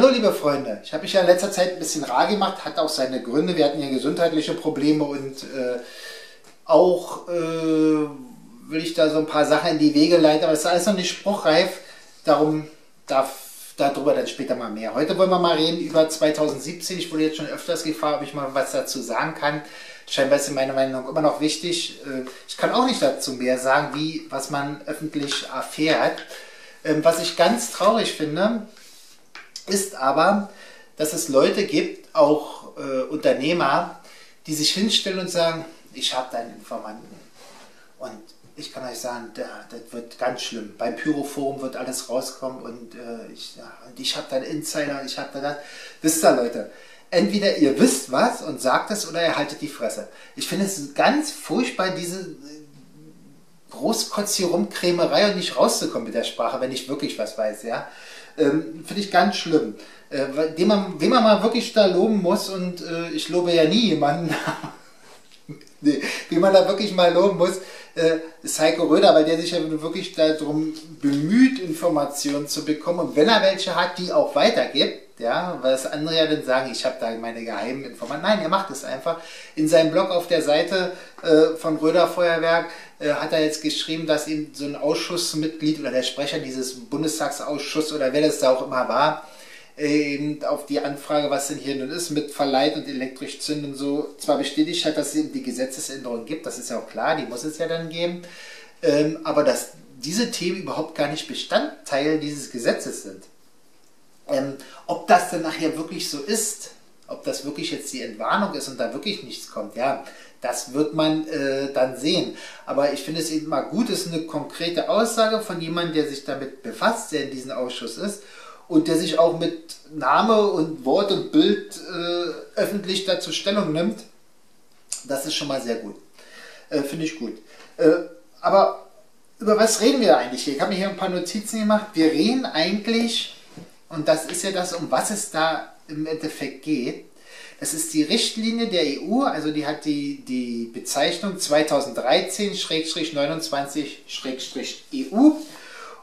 Hallo liebe Freunde, ich habe mich ja in letzter Zeit ein bisschen rar gemacht, hat auch seine Gründe. Wir hatten ja gesundheitliche Probleme und äh, auch äh, will ich da so ein paar Sachen in die Wege leiten, aber es ist alles noch nicht spruchreif. Darum darf darüber dann später mal mehr. Heute wollen wir mal reden über 2017. Ich wurde jetzt schon öfters gefragt, ob ich mal was dazu sagen kann. Scheinbar ist in meiner Meinung immer noch wichtig. Äh, ich kann auch nicht dazu mehr sagen, wie was man öffentlich erfährt. Ähm, was ich ganz traurig finde, ist aber, dass es Leute gibt, auch äh, Unternehmer, die sich hinstellen und sagen, ich habe deinen Informanten. Und ich kann euch sagen, da, das wird ganz schlimm. Beim Pyroforum wird alles rauskommen und äh, ich, ja, ich habe dann Insider, ich habe da das. Wisst ihr, Leute, entweder ihr wisst was und sagt es oder ihr haltet die Fresse. Ich finde es ganz furchtbar, diese Großkotz hier rumcremerei und nicht rauszukommen mit der Sprache, wenn ich wirklich was weiß, ja. Ähm, finde ich ganz schlimm. Äh, dem man, wem man mal wirklich da loben muss und äh, ich lobe ja nie jemanden, nee, wie man da wirklich mal loben muss, äh, ist Heiko Röder, weil der sich ja wirklich darum bemüht, Informationen zu bekommen und wenn er welche hat, die auch weitergibt, ja, das andere ja dann sagen, ich habe da meine geheimen Informationen. Nein, er macht es einfach. In seinem Blog auf der Seite äh, von Röder Feuerwerk äh, hat er jetzt geschrieben, dass ihm so ein Ausschussmitglied oder der Sprecher dieses Bundestagsausschusses oder wer das da auch immer war, eben auf die Anfrage, was denn hier nun ist, mit Verleiht und elektrisch zünden so, zwar bestätigt hat, dass es eben die Gesetzesänderung gibt, das ist ja auch klar, die muss es ja dann geben, ähm, aber dass diese Themen überhaupt gar nicht Bestandteil dieses Gesetzes sind. Ähm, ob das dann nachher wirklich so ist, ob das wirklich jetzt die Entwarnung ist und da wirklich nichts kommt, ja, das wird man äh, dann sehen. Aber ich finde es eben mal gut, es ist eine konkrete Aussage von jemandem, der sich damit befasst, der in diesem Ausschuss ist und der sich auch mit Name und Wort und Bild äh, öffentlich dazu Stellung nimmt, das ist schon mal sehr gut. Äh, Finde ich gut. Äh, aber über was reden wir eigentlich hier? Ich habe mir hier ein paar Notizen gemacht. Wir reden eigentlich, und das ist ja das, um was es da im Endeffekt geht. Das ist die Richtlinie der EU, also die hat die, die Bezeichnung 2013-29-EU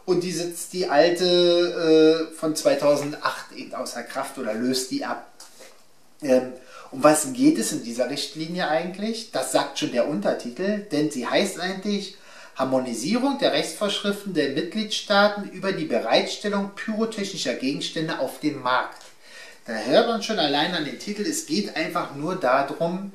und die setzt die alte äh, von 2008 eben außer Kraft oder löst die ab. Ähm, um was geht es in dieser Richtlinie eigentlich? Das sagt schon der Untertitel, denn sie heißt eigentlich Harmonisierung der Rechtsvorschriften der Mitgliedstaaten über die Bereitstellung pyrotechnischer Gegenstände auf dem Markt. Da hört man schon allein an den Titel, es geht einfach nur darum,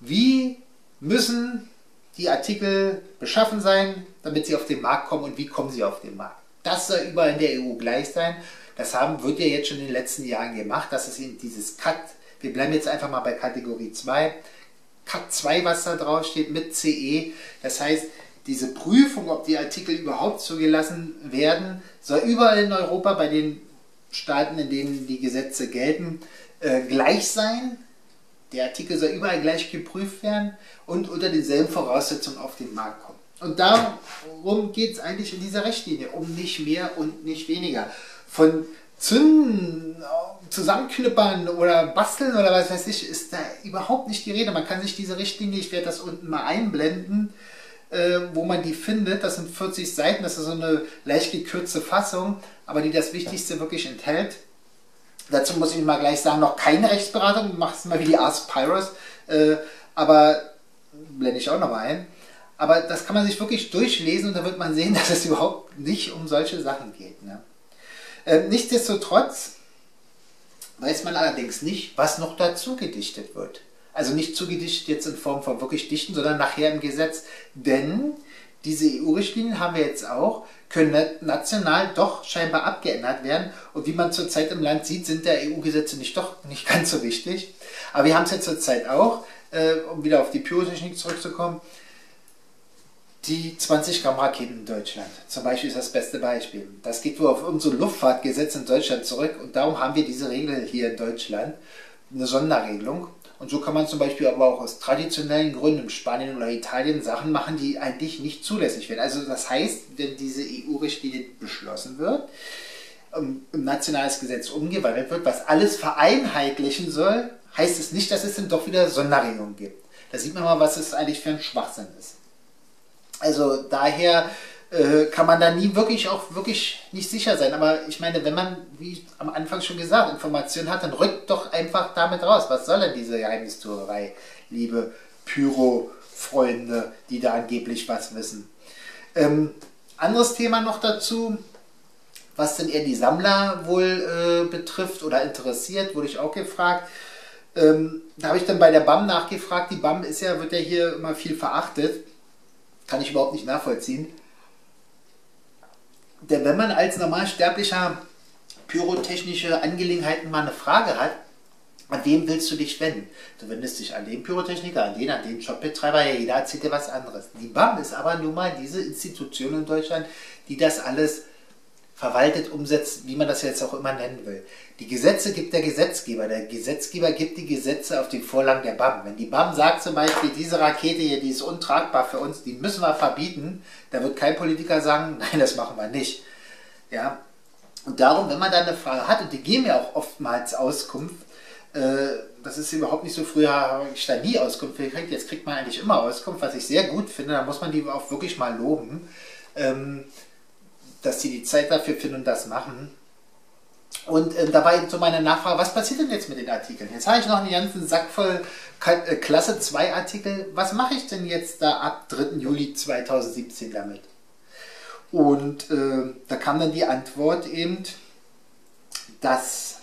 wie müssen die Artikel beschaffen sein, damit sie auf den Markt kommen und wie kommen sie auf den Markt. Das soll überall in der EU gleich sein. Das haben, wird ja jetzt schon in den letzten Jahren gemacht. Das ist eben dieses Cut. Wir bleiben jetzt einfach mal bei Kategorie 2. Cut 2, was da drauf steht, mit CE. Das heißt, diese Prüfung, ob die Artikel überhaupt zugelassen werden, soll überall in Europa bei den Staaten, in denen die Gesetze gelten, äh, gleich sein. Der Artikel soll überall gleich geprüft werden und unter denselben Voraussetzungen auf den Markt kommen. Und darum geht es eigentlich in dieser Richtlinie, um nicht mehr und nicht weniger. Von Zünden, Zusammenknüppern oder Basteln oder was weiß ich, ist da überhaupt nicht die Rede. Man kann sich diese Richtlinie, ich werde das unten mal einblenden, äh, wo man die findet. Das sind 40 Seiten, das ist so eine leicht gekürzte Fassung, aber die das Wichtigste wirklich enthält. Dazu muss ich mal gleich sagen, noch keine Rechtsberatung, mach es mal wie die Ask Pyros, äh, aber blende ich auch noch mal ein. Aber das kann man sich wirklich durchlesen und da wird man sehen, dass es überhaupt nicht um solche Sachen geht. Ne? Äh, nichtsdestotrotz weiß man allerdings nicht, was noch dazu gedichtet wird. Also nicht zugedichtet jetzt in Form von wirklich Dichten, sondern nachher im Gesetz. Denn diese EU-Richtlinien haben wir jetzt auch, können national doch scheinbar abgeändert werden. Und wie man zurzeit im Land sieht, sind der EU-Gesetze nicht doch nicht ganz so wichtig. Aber wir haben es jetzt zurzeit auch, äh, um wieder auf die Pyrotechnik zurückzukommen die 20 Gramm Raketen in Deutschland. Zum Beispiel ist das beste Beispiel. Das geht wohl auf unser Luftfahrtgesetz in Deutschland zurück und darum haben wir diese Regel hier in Deutschland, eine Sonderregelung. Und so kann man zum Beispiel aber auch aus traditionellen Gründen in Spanien oder Italien Sachen machen, die eigentlich nicht zulässig werden. Also das heißt, wenn diese EU-Richtlinie beschlossen wird, ähm, im nationales Gesetz umgewandelt wird, was alles vereinheitlichen soll, heißt es nicht, dass es dann doch wieder Sonderregelungen gibt. Da sieht man mal, was es eigentlich für ein Schwachsinn ist. Also daher äh, kann man da nie wirklich auch wirklich nicht sicher sein. Aber ich meine, wenn man, wie am Anfang schon gesagt, Informationen hat, dann rückt doch einfach damit raus. Was soll denn diese Geheimnistuerei, liebe Pyro-Freunde, die da angeblich was wissen? Ähm, anderes Thema noch dazu, was denn eher die Sammler wohl äh, betrifft oder interessiert, wurde ich auch gefragt. Ähm, da habe ich dann bei der BAM nachgefragt. Die BAM ist ja, wird ja hier immer viel verachtet. Kann ich überhaupt nicht nachvollziehen. Denn wenn man als Normalsterblicher pyrotechnische Angelegenheiten mal eine Frage hat, an wen willst du dich wenden? Du wendest dich an den Pyrotechniker, an den, an den Jobbetreiber, ja, jeder erzählt dir was anderes. Die BAM ist aber nun mal diese Institution in Deutschland, die das alles verwaltet, umsetzt, wie man das jetzt auch immer nennen will. Die Gesetze gibt der Gesetzgeber. Der Gesetzgeber gibt die Gesetze auf den Vorlagen der BAM. Wenn die BAM sagt zum Beispiel, diese Rakete hier, die ist untragbar für uns, die müssen wir verbieten, da wird kein Politiker sagen, nein, das machen wir nicht. Ja? Und darum, wenn man dann eine Frage hat, und die geben ja auch oftmals Auskunft, äh, das ist überhaupt nicht so, früher habe ich da nie Auskunft gekriegt, jetzt kriegt man eigentlich immer Auskunft, was ich sehr gut finde, da muss man die auch wirklich mal loben, ähm, dass sie die Zeit dafür finden und das machen. Und äh, dabei so meine Nachfrage, was passiert denn jetzt mit den Artikeln? Jetzt habe ich noch einen ganzen Sack voll äh, Klasse 2 Artikel. Was mache ich denn jetzt da ab 3. Juli 2017 damit? Und äh, da kam dann die Antwort eben, dass,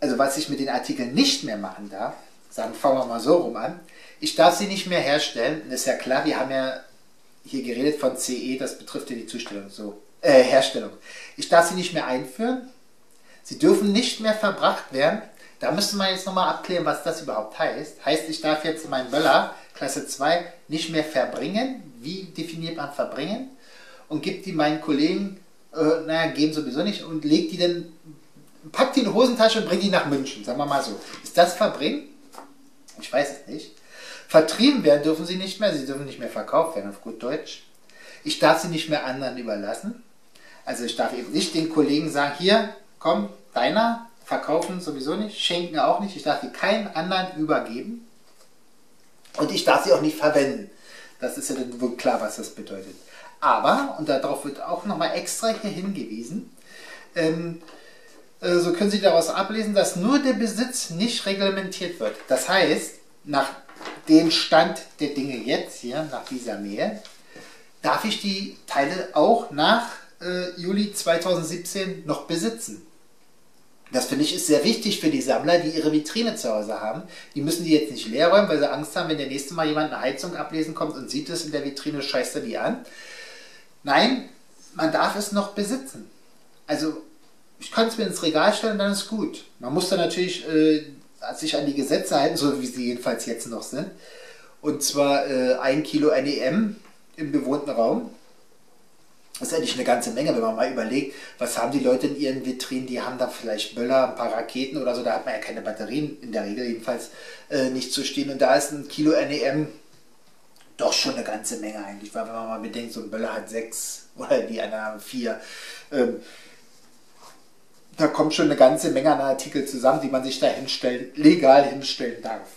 also was ich mit den Artikeln nicht mehr machen darf, sagen, fangen wir mal so rum an, ich darf sie nicht mehr herstellen. Das ist ja klar, wir haben ja hier geredet von CE, das betrifft ja die Zustellung so äh, Herstellung. Ich darf sie nicht mehr einführen. Sie dürfen nicht mehr verbracht werden. Da müsste man jetzt nochmal abklären, was das überhaupt heißt. Heißt, ich darf jetzt meinen Böller Klasse 2 nicht mehr verbringen. Wie definiert man verbringen? Und gibt die meinen Kollegen, äh, naja, geben sowieso nicht, und legt die dann, packt die in die Hosentasche und bringt die nach München, sagen wir mal so. Ist das verbringen? Ich weiß es nicht. Vertrieben werden dürfen sie nicht mehr, sie dürfen nicht mehr verkauft werden, auf gut Deutsch. Ich darf sie nicht mehr anderen überlassen. Also ich darf eben nicht den Kollegen sagen, hier, komm, deiner, verkaufen sowieso nicht, schenken auch nicht. Ich darf die keinen anderen übergeben. Und ich darf sie auch nicht verwenden. Das ist ja dann wohl klar, was das bedeutet. Aber, und darauf wird auch nochmal extra hier hingewiesen, ähm, äh, so können Sie daraus ablesen, dass nur der Besitz nicht reglementiert wird. Das heißt, nach dem Stand der Dinge jetzt hier, nach dieser Mail, darf ich die Teile auch nach äh, Juli 2017 noch besitzen. Das finde ich ist sehr wichtig für die Sammler, die ihre Vitrine zu Hause haben. Die müssen die jetzt nicht leer räumen, weil sie Angst haben, wenn der nächste Mal jemand eine Heizung ablesen kommt und sieht es in der Vitrine, scheißt er die an. Nein, man darf es noch besitzen. Also ich kann es mir ins Regal stellen, dann ist gut. Man muss dann natürlich äh, sich an die Gesetze halten, so wie sie jedenfalls jetzt noch sind. Und zwar äh, ein Kilo NEM im bewohnten Raum. Das ist eigentlich eine ganze Menge, wenn man mal überlegt, was haben die Leute in ihren Vitrinen, die haben da vielleicht Böller, ein paar Raketen oder so, da hat man ja keine Batterien, in der Regel jedenfalls, äh, nicht zu stehen. Und da ist ein Kilo NEM doch schon eine ganze Menge eigentlich, weil wenn man mal bedenkt, so ein Böller hat sechs oder die anderen haben vier. Ähm, da kommt schon eine ganze Menge an Artikel zusammen, die man sich da hinstellen, legal hinstellen darf.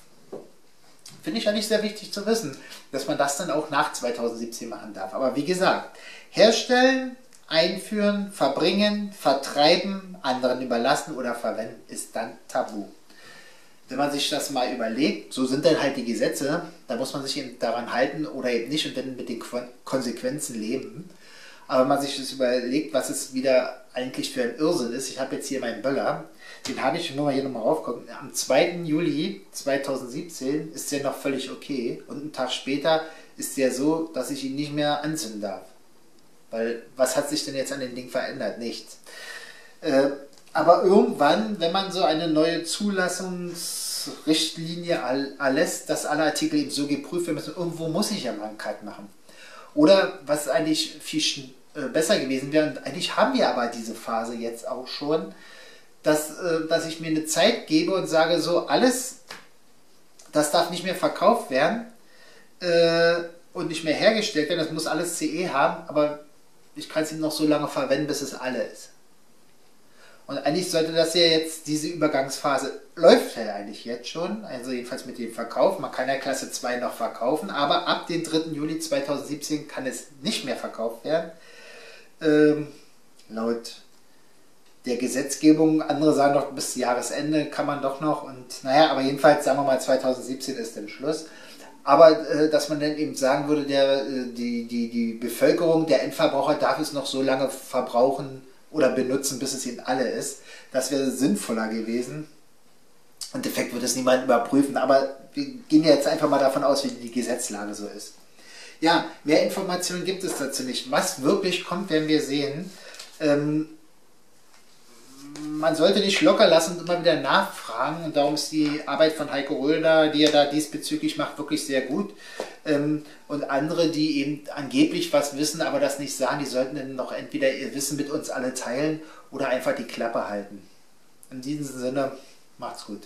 Finde ich nicht sehr wichtig zu wissen, dass man das dann auch nach 2017 machen darf. Aber wie gesagt, herstellen, einführen, verbringen, vertreiben, anderen überlassen oder verwenden ist dann tabu. Wenn man sich das mal überlegt, so sind dann halt die Gesetze, da muss man sich eben daran halten oder eben nicht und dann mit den Konsequenzen leben. Aber wenn man sich das überlegt, was es wieder eigentlich für ein Irrsinn ist, ich habe jetzt hier meinen Böller, den habe ich, nur mal hier nochmal raufgucken, am 2. Juli 2017 ist der noch völlig okay und einen Tag später ist der so, dass ich ihn nicht mehr anzünden darf. Weil was hat sich denn jetzt an dem Ding verändert? Nichts. Äh, aber irgendwann, wenn man so eine neue Zulassungsrichtlinie erlässt, dass alle Artikel eben so geprüft werden müssen, irgendwo muss ich ja mal einen Cut machen. Oder was eigentlich viel äh, besser gewesen wäre, und eigentlich haben wir aber diese Phase jetzt auch schon, dass, äh, dass ich mir eine Zeit gebe und sage, so alles, das darf nicht mehr verkauft werden äh, und nicht mehr hergestellt werden, das muss alles CE haben, aber ich kann es noch so lange verwenden, bis es alle ist. Und eigentlich sollte das ja jetzt, diese Übergangsphase läuft ja eigentlich jetzt schon, also jedenfalls mit dem Verkauf. Man kann ja Klasse 2 noch verkaufen, aber ab dem 3. Juli 2017 kann es nicht mehr verkauft werden. Ähm, laut der Gesetzgebung, andere sagen noch bis Jahresende kann man doch noch und naja, aber jedenfalls sagen wir mal 2017 ist der Schluss. Aber äh, dass man dann eben sagen würde, der, äh, die, die, die Bevölkerung, der Endverbraucher darf es noch so lange verbrauchen oder benutzen, bis es ihnen alle ist. Das wäre sinnvoller gewesen. Und Effekt wird es niemand überprüfen, aber wir gehen jetzt einfach mal davon aus, wie die Gesetzlage so ist. Ja, mehr Informationen gibt es dazu nicht. Was wirklich kommt, werden wir sehen. Ähm, man sollte nicht locker lassen und immer wieder nachfragen. Und darum ist die Arbeit von Heiko Röder, die er da diesbezüglich macht, wirklich sehr gut. Ähm, und andere, die eben angeblich was wissen, aber das nicht sagen, die sollten dann noch entweder ihr Wissen mit uns alle teilen oder einfach die Klappe halten. In diesem Sinne, macht's gut.